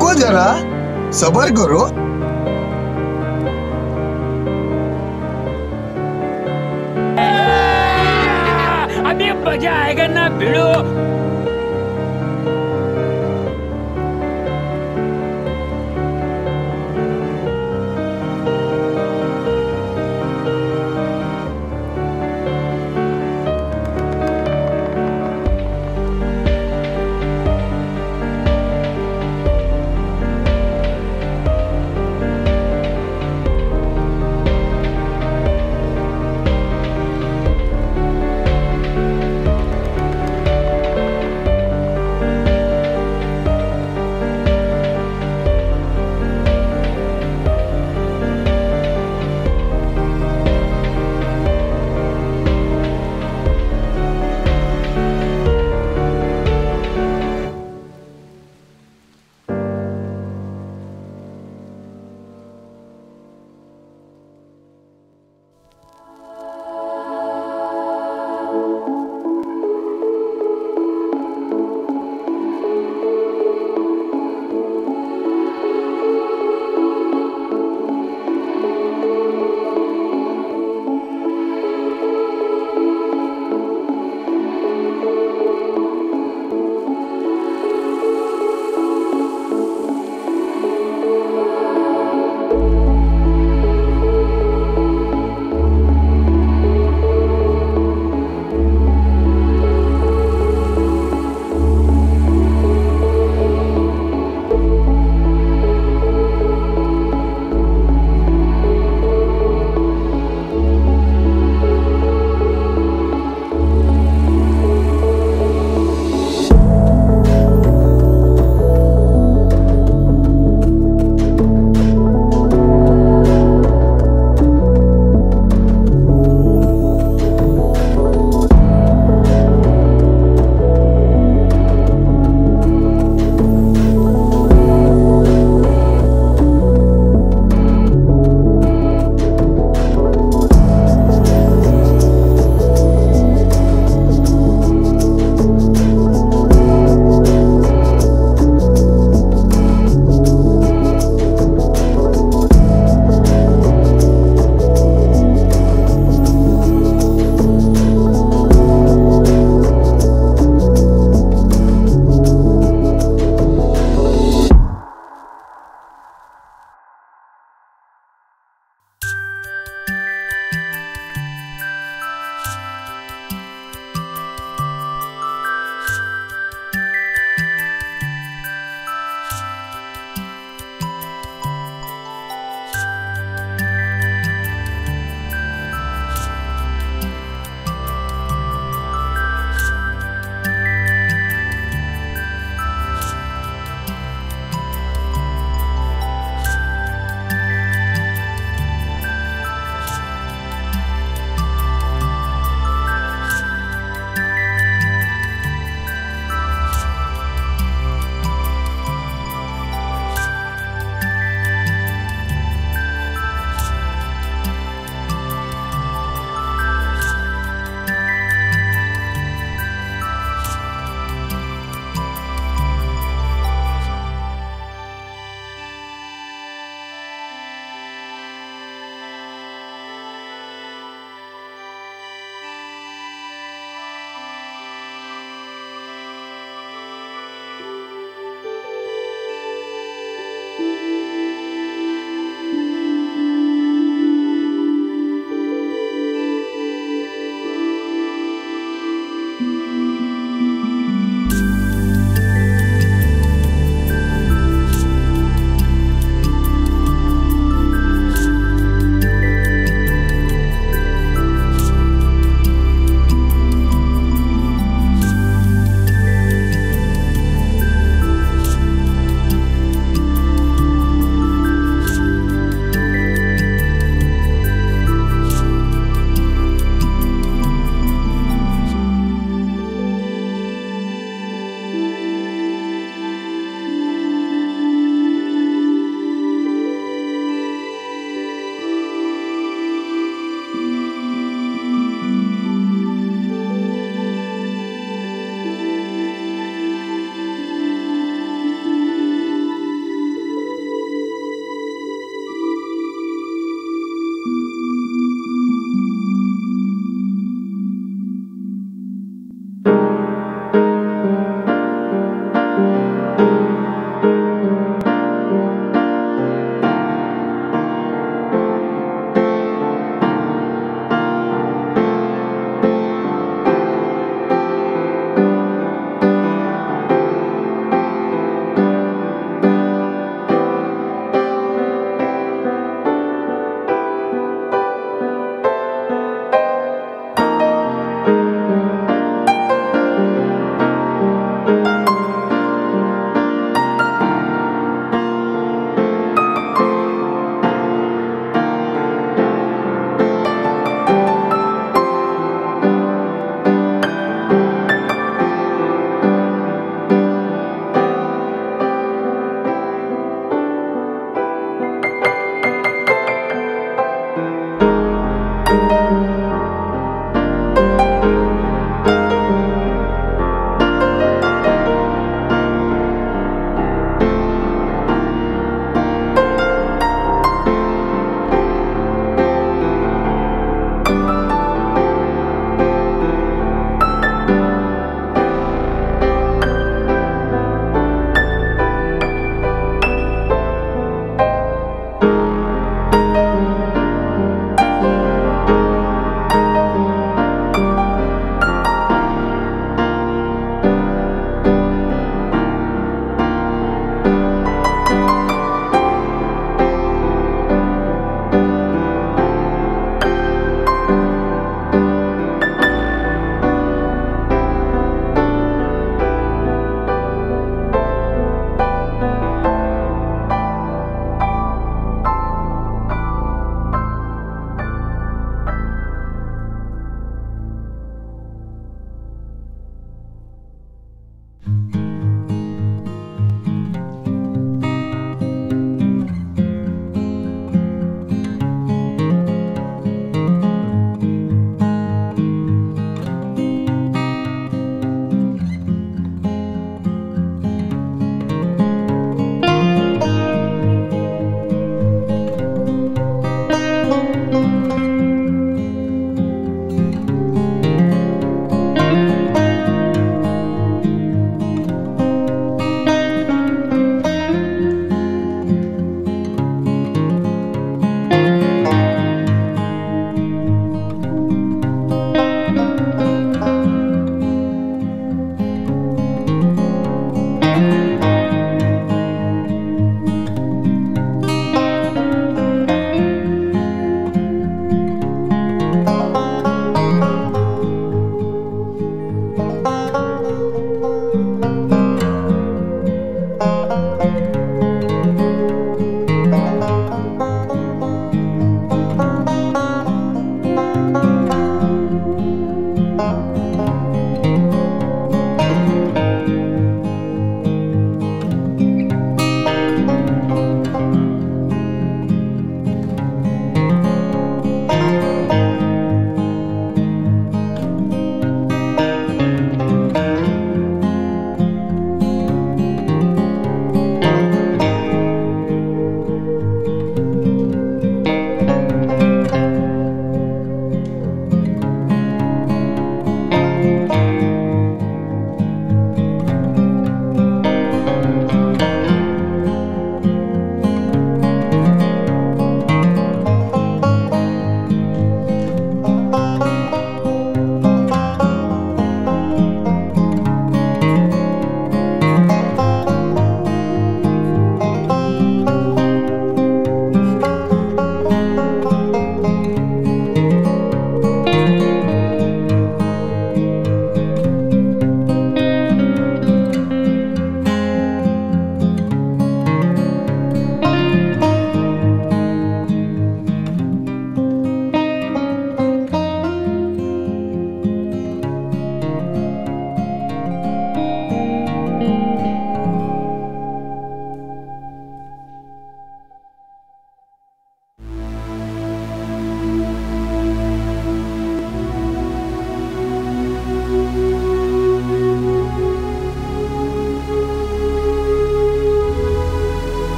जरा सबर करो। अभी मज़ा आएगा ना भिड़ो।